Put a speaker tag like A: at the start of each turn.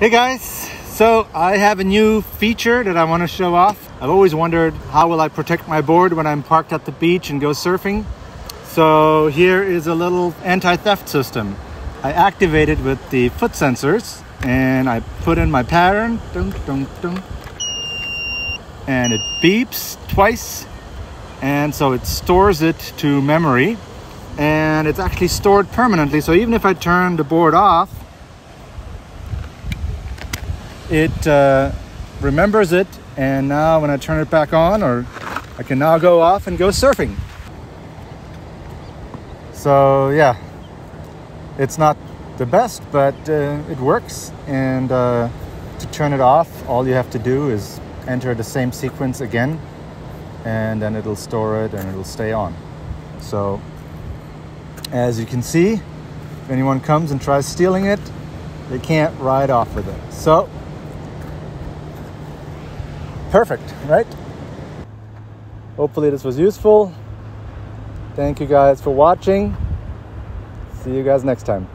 A: Hey guys, so I have a new feature that I want to show off. I've always wondered how will I protect my board when I'm parked at the beach and go surfing. So here is a little anti-theft system. I activate it with the foot sensors and I put in my pattern dun, dun, dun, and it beeps twice and so it stores it to memory and it's actually stored permanently so even if I turn the board off it uh, remembers it and now when I turn it back on or I can now go off and go surfing. So yeah. It's not the best but uh, it works and uh, to turn it off all you have to do is enter the same sequence again and then it'll store it and it'll stay on. So as you can see if anyone comes and tries stealing it they can't ride off with it. So perfect, right? Hopefully this was useful. Thank you guys for watching. See you guys next time.